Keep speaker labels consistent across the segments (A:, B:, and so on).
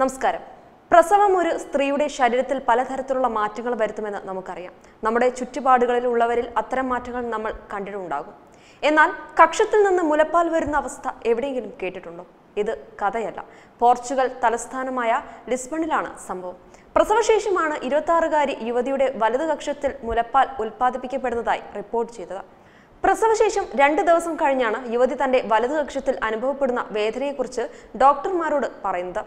A: നമസ്കാരം. പ്രസവം ഒരു സ്ത്രീയുടെ ശരീരത്തിൽ പലതരത്തിലുള്ള മാറ്റങ്ങൾ വരുത്തുമെന്ന് നമുക്കറിയാം. നമ്മുടെ ചുറ്റുപാടുകളിൽ ഉള്ളവരിൽ അത്തരം മാറ്റങ്ങൾ നമ്മൾ കണ്ടിട്ടുണ്ടാകും. എന്നാൽ കക്ഷത്തിൽ നിന്ന് മുലപ്പാൽ വരുന്ന അവസ്ഥ എവിടെയെങ്കിലും കേട്ടിട്ടുണ്ടോ? ഇത് കഥയല്ല. പോർച്ചുഗൽ തലസ്ഥാനമായ ലിസ്ബണിലാണ് സംഭവം. പ്രസവശേഷമാണ് ഇരുപത്തി ആറുകാരി യുവതിയുടെ വലതു കക്ഷത്തിൽ മുലപ്പാൽ ഉൽപ്പാദിപ്പിക്കപ്പെടുന്നതായി റിപ്പോർട്ട് ചെയ്തത്. പ്രസവശേഷം രണ്ട് ദിവസം കഴിഞ്ഞാണ് യുവതി തന്റെ വലതു കക്ഷത്തിൽ അനുഭവപ്പെടുന്ന വേദനയെക്കുറിച്ച് ഡോക്ടർമാരോട് പറയുന്നത്.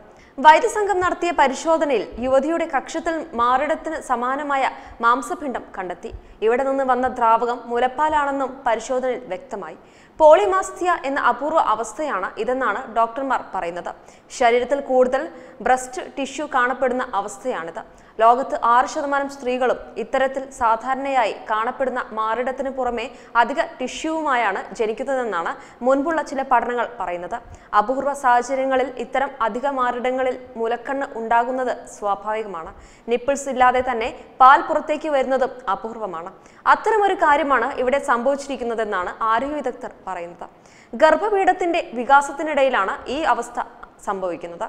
A: വൈദ്യസംഘം നടത്തിയ പരിശോധനയിൽ യുവതിയുടെ കക്ഷത്തിൽ മാറിടത്തിന് സമാനമായ മാംസപിണ്ഡം കണ്ടെത്തി. ഇവിടെ നിന്ന് വന്ന ദ്രാവകം മുലപ്പാലാണെന്നും പരിശോധനയിൽ വ്യക്തമായി. പോളിമാസ്തിയ എന്ന അപൂർവ അവസ്ഥയാണ് ഇതെന്നാണ് ഡോക്ടർമാർ പറയുന്നത്. ശരീരത്തിൽ കൂടുതൽ ബ്രസ്റ്റ് ടിഷ്യൂ കാണപ്പെടുന്ന അവസ്ഥയാണിത്. ലോകത്ത് ആറ് ശതമാനം സ്ത്രീകളും ഇത്തരത്തിൽ സാധാരണയായി കാണപ്പെടുന്ന മാറിടത്തിന് പുറമെ അധിക ടിഷ്യൂവുമായാണ് ജനിക്കുന്നതെന്നാണ് മുൻപുള്ള ചില പഠനങ്ങൾ പറയുന്നത്. അപൂർവ സാഹചര്യങ്ങളിൽ ഇത്തരം അധിക മാറിടങ്ങളിൽ മുലക്കണ്ണ് ഉണ്ടാകുന്നത് സ്വാഭാവികമാണ്. നിപ്പിൾസ് ഇല്ലാതെ തന്നെ പാൽ പുറത്തേക്ക് വരുന്നതും അപൂർവമാണ്. അത്തരമൊരു കാര്യമാണ് ഇവിടെ സംഭവിച്ചിരിക്കുന്നതെന്നാണ് ആരോഗ്യ വിദഗ്ധർ പറയുന്നത്. ഗർഭപീഠത്തിന്റെ വികാസത്തിനിടയിലാണ് ഈ അവസ്ഥ സംഭവിക്കുന്നത്.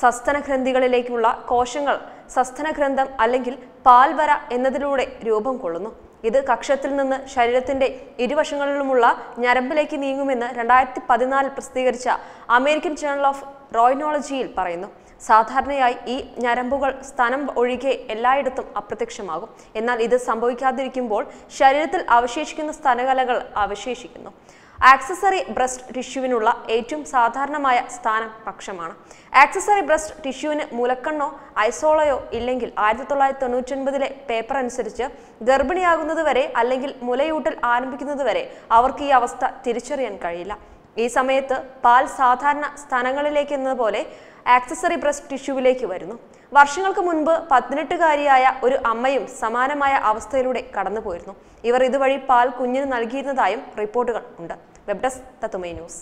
A: സസ്തനഗ്രന്ഥികളിലേക്കുള്ള കോശങ്ങൾ സസ്തനഗ്രന്ഥം അല്ലെങ്കിൽ പാൽവര എന്നതിലൂടെ രൂപം കൊള്ളുന്നു. ഇത് കക്ഷത്തിൽ നിന്ന് ശരീരത്തിന്റെ ഇരുവശങ്ങളിലുമുള്ള ഞരമ്പിലേക്ക് നീങ്ങുമെന്ന് രണ്ടായിരത്തി പതിനാലിൽ പ്രസിദ്ധീകരിച്ച അമേരിക്കൻ ജേണൽ ഓഫ് റോയിനോളജിയിൽ പറയുന്നു. സാധാരണയായി ഈ ഞരമ്പുകൾ സ്തനം ഒഴികെ എല്ലായിടത്തും അപ്രത്യക്ഷമാകും. എന്നാൽ ഇത് സംഭവിക്കാതിരിക്കുമ്പോൾ ശരീരത്തിൽ അവശേഷിക്കുന്ന സ്തനകലകൾ അവശേഷിക്കുന്നു. ആക്സസറി ബ്രസ്റ്റ് ടിഷ്യൂവിനുള്ള ഏറ്റവും സാധാരണമായ സ്ഥാനം പക്ഷമാണ് ആക്സസറി ബ്രസ്റ്റ് ടിഷ്യൂവിന് മുലക്കണ്ണോ ഐസോളയോ ഇല്ലെങ്കിൽ ആയിരത്തി തൊള്ളായിരത്തി തൊണ്ണൂറ്റൊൻപതിലെ പേപ്പർ അനുസരിച്ച് ഗർഭിണിയാകുന്നതുവരെ അല്ലെങ്കിൽ മുലയൂട്ടൽ ആരംഭിക്കുന്നതുവരെ അവർക്ക് ഈ അവസ്ഥ തിരിച്ചറിയാൻ കഴിയില്ല. ഈ സമയത്ത് പാൽ സാധാരണ സ്ഥാനങ്ങളിലേക്ക് എന്നതുപോലെ ആക്സസറി ബ്രസ്റ്റ് ടിഷ്യൂവിലേക്ക് വരുന്നു. വർഷങ്ങൾക്ക് മുൻപ് പതിനെട്ടുകാരിയായ ഒരു അമ്മയും സമാനമായ അവസ്ഥയിലൂടെ കടന്നുപോയിരുന്നു. ഇവർ ഇതുവഴി പാൽ കുഞ്ഞിന് നൽകിയിരുന്നതായും റിപ്പോർട്ടുകൾ ഉണ്ട്. വെബ് ഡെസ്ക് തത്തുമൈ ന്യൂസ്